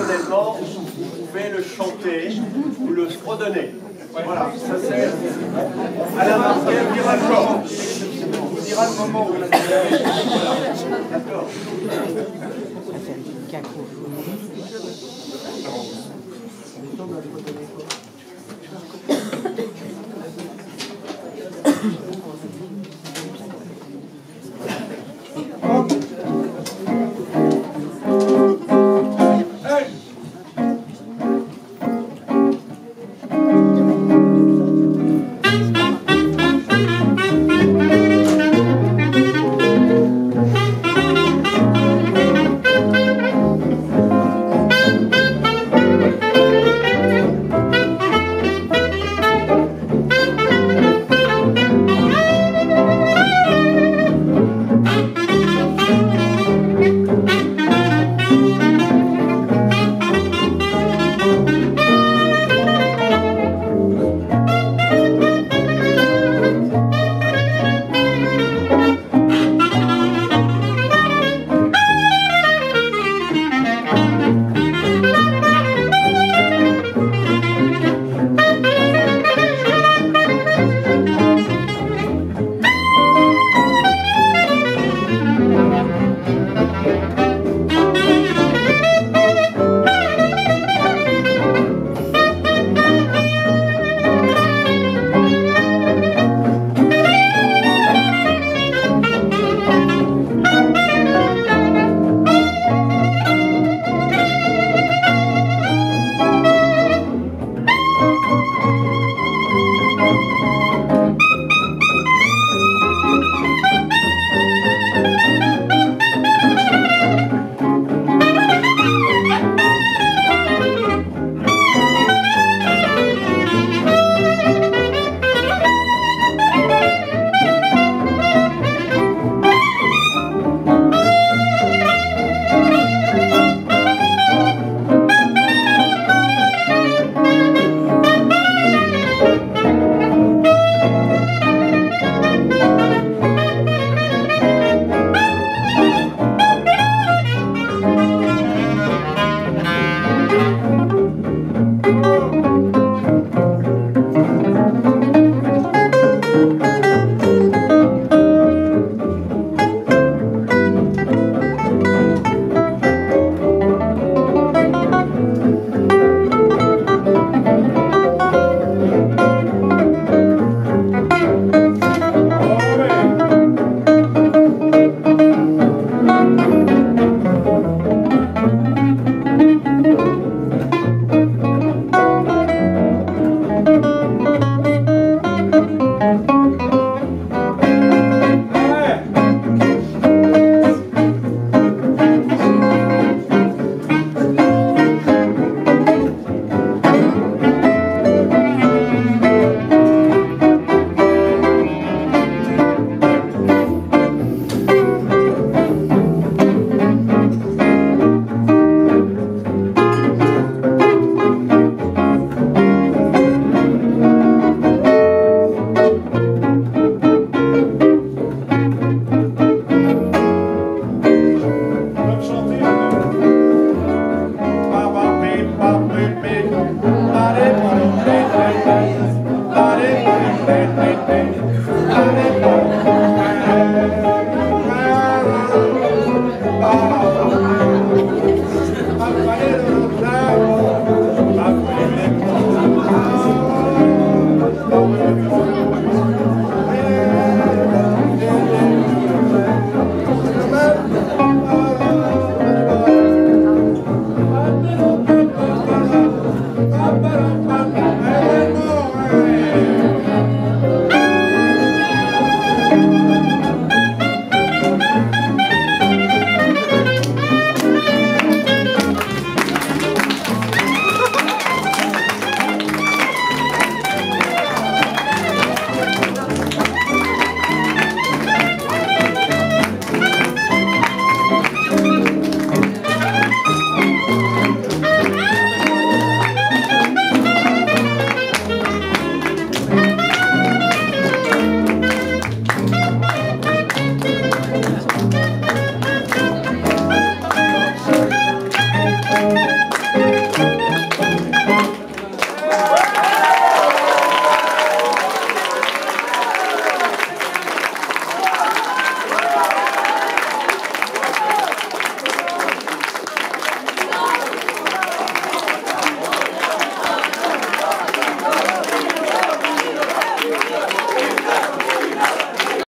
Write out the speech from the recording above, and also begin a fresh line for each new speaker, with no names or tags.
personnellement, vous pouvez le chanter ou le fredonner. Voilà, ça c'est. Alain Marquet dira le corps. On dira le moment où il a D'accord.